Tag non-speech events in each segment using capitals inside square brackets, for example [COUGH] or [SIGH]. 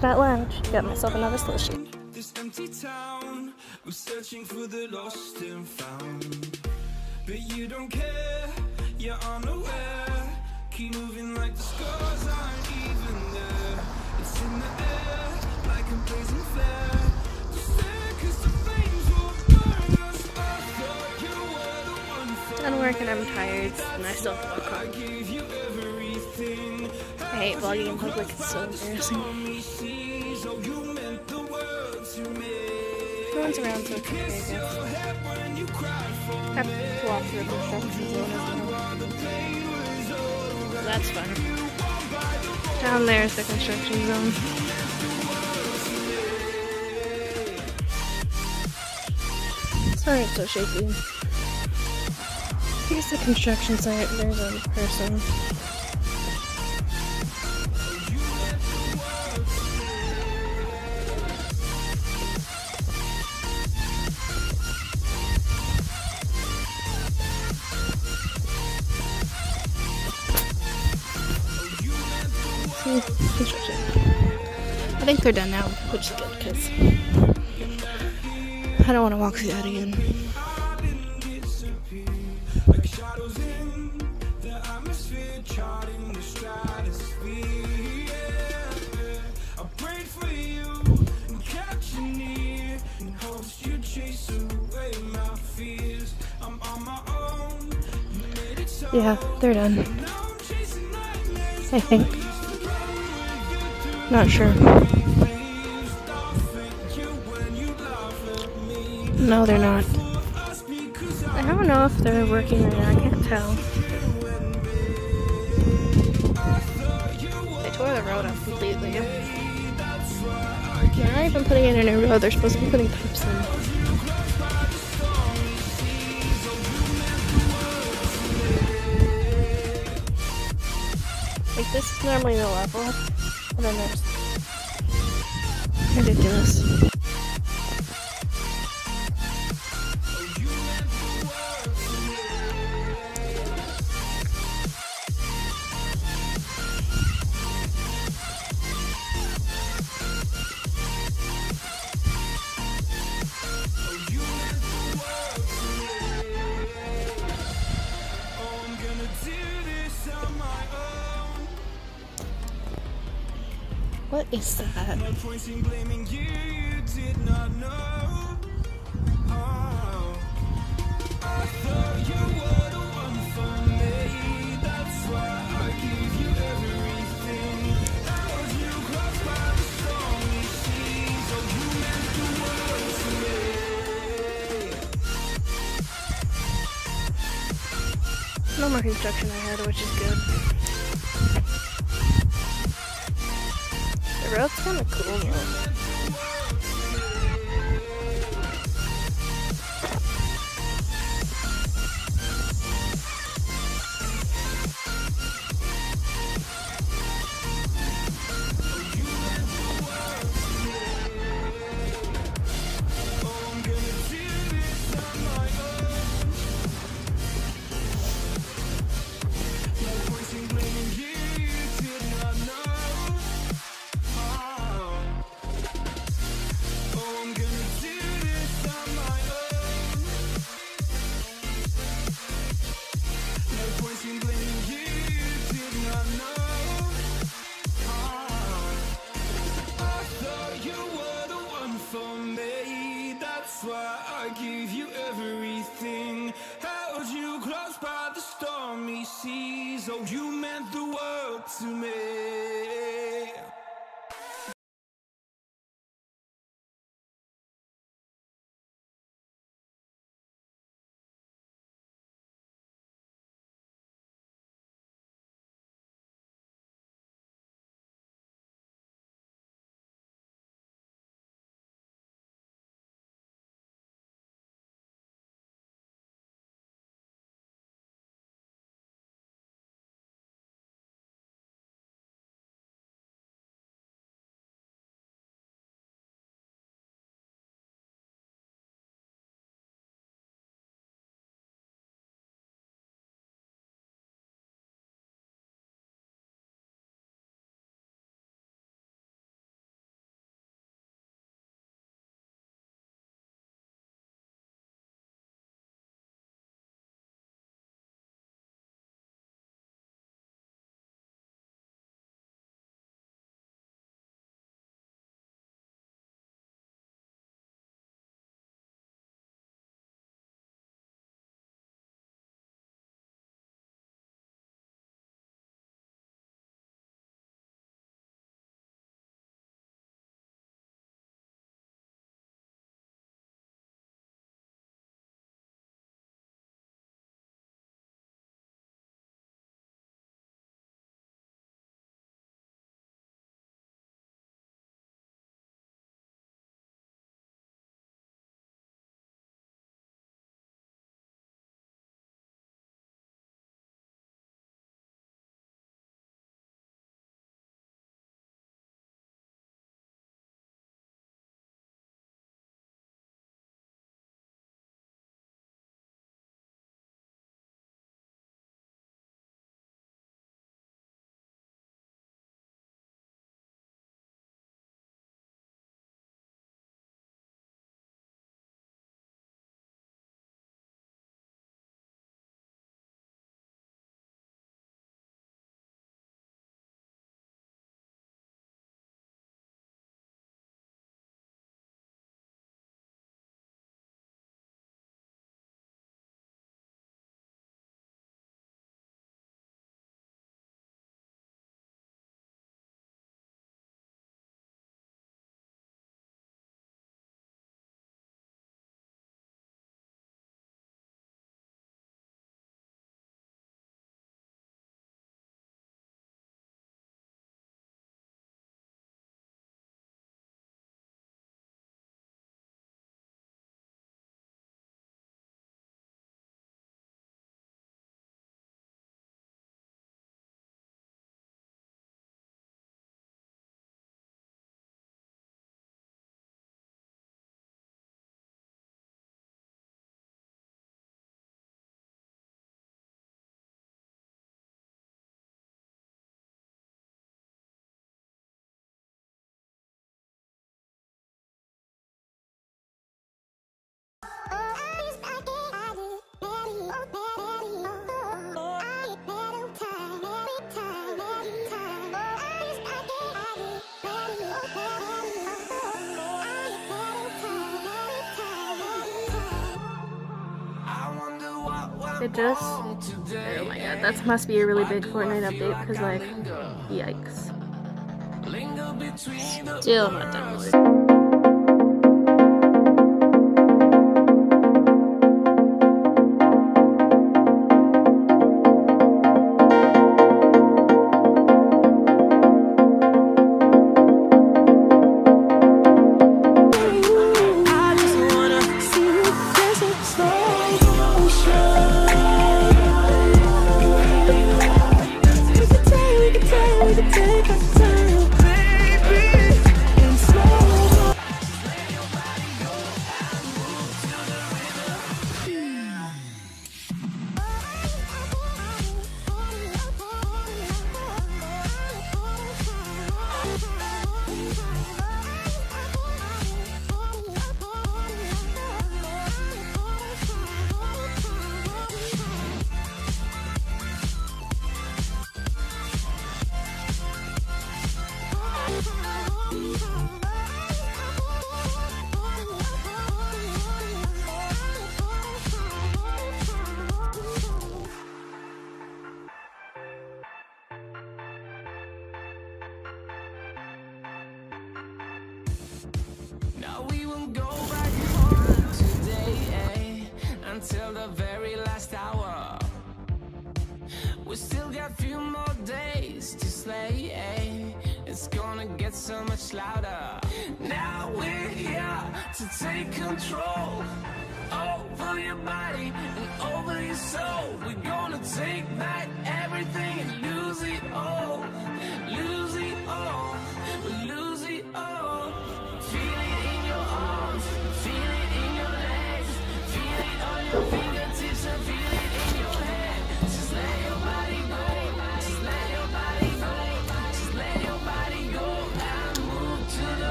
Just went to the gas station at lunch. Got myself another slushy. This empty town, I'm searching for the lost and found. But you don't care, you're unaware. Keep moving like the scars aren't even there. It's in the air, like a blazing flare. Just stare 'cause the flames will burn us. I thought you were the one for Done work I'm tired, and I still have to walk I hate vlogging in public, it's so embarrassing. [LAUGHS] Only sees, oh, you meant the world to me. No one's around, so it's okay, I guess. Your head when you cried for I have to walk through a construction zone as well. That's fun. Down there is the construction zone. Sorry it's so shaky. Here's the construction site. There's a person. I think they're done now, which is good because I don't want to walk through that again. Yeah. They're done. I think. Not sure. No, they're not. I don't know if they're working or not. I can't tell. They tore the road up completely. They're not even putting in a new road. They're supposed to be putting pipes in. Like this is normally the level, ridiculous. What is that? No point in blaming you, you did not know. Oh, I thought you were the one for me. That's why I you everything. You close by the stormy seas. Oh, you meant the world to me. No more construction I had, which is good. Road's kind of cool though. So you meant the world to me. It just. Oh my god, that must be a really big Fortnite update because, like, yikes. Still not downloaded. Until the very last hour. We still got a few more days to slay. It's gonna get so much louder. Now we're here to take control over your body and over your soul. We're gonna take back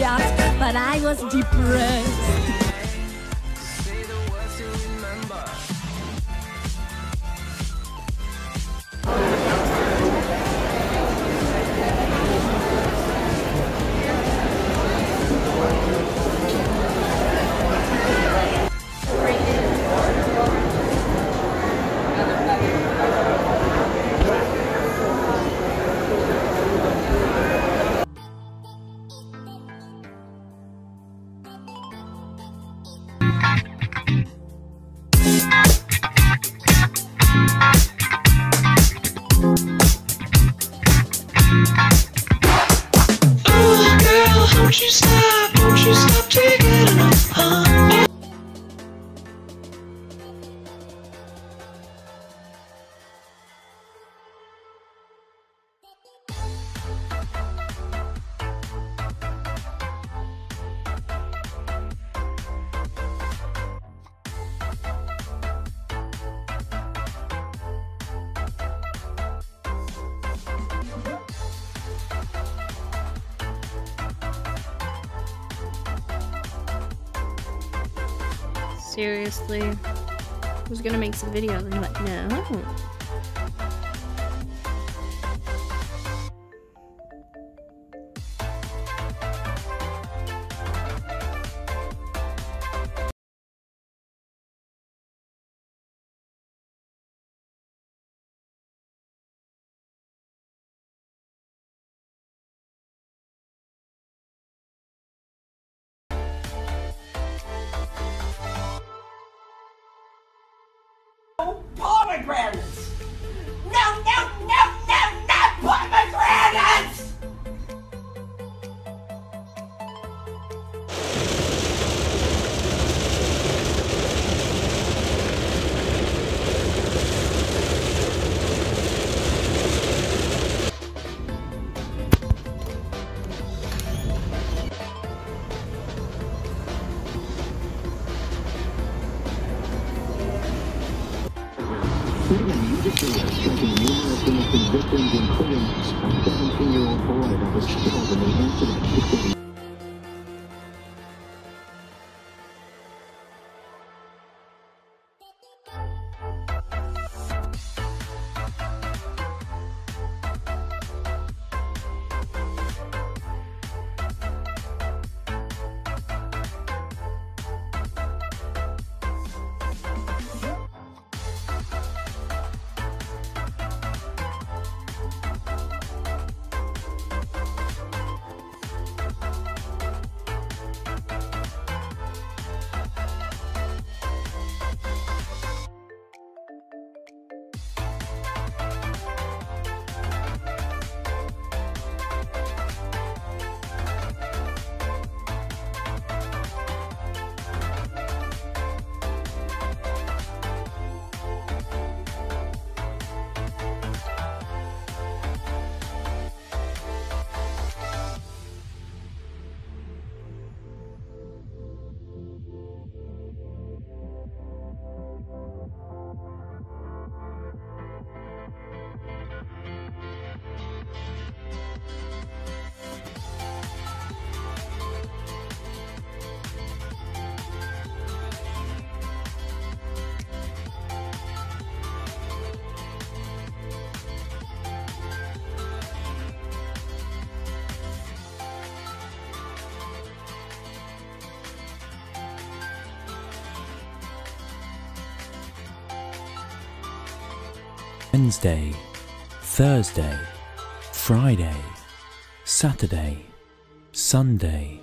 yacht. But I was depressed. Seriously? I was gonna make some videos and like, no. Pomegranates! Shooting immediately striking numerous innocent victims, including a 17-year-old boy that was killed in the incident Wednesday, Thursday, Friday, Saturday, Sunday.